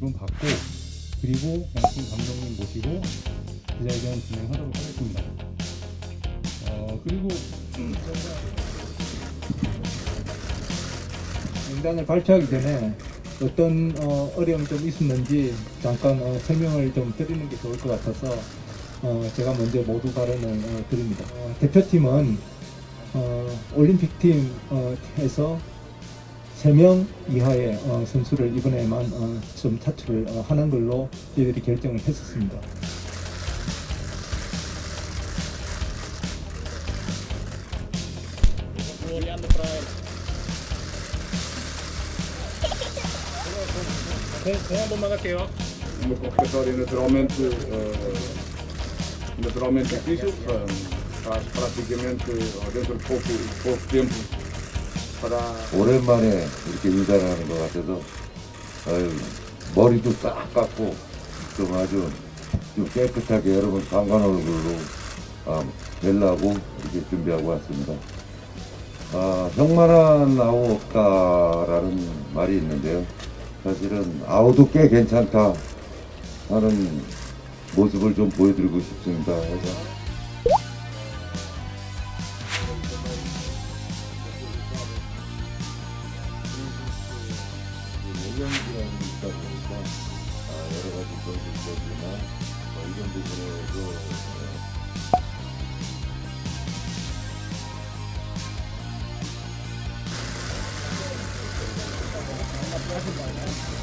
좀 받고 그리고 양팀 감독님 모시고 기자회견 진행하도록 하겠습니다. 어 그리고 명단을 발표하기 전에 어떤 어, 어려움이 좀 있었는지 잠깐 어, 설명을 좀 드리는 게 좋을 것 같아서 어, 제가 먼저 모두 발언을 어, 드립니다. 어, 대표팀은 어, 올림픽팀에서 3명 이하의 어, 선수를 이번에만 어, 좀 차출을 어, 하는 걸로 저희들이 결정을 했었습니다. Eh, naturalmente difícil, eh, faz praticamente eh, dentro de pouco, de pouco tempo para 오랜만에 이렇게 인사를 하는 것 같아서 아유, 머리도 싹 깎고 좀 아주 좀 깨끗하게 여러분 강간 얼굴로 아, 뵈려고 이렇게 준비하고 왔습니다. 아, 형만한 아우 없다라는 말이 있는데요. 사실은 아우도 꽤 괜찮다 하는 모습을 좀 보여드리고 싶습니다. 그래서 아, 뭐 이런 부분에서 everybody.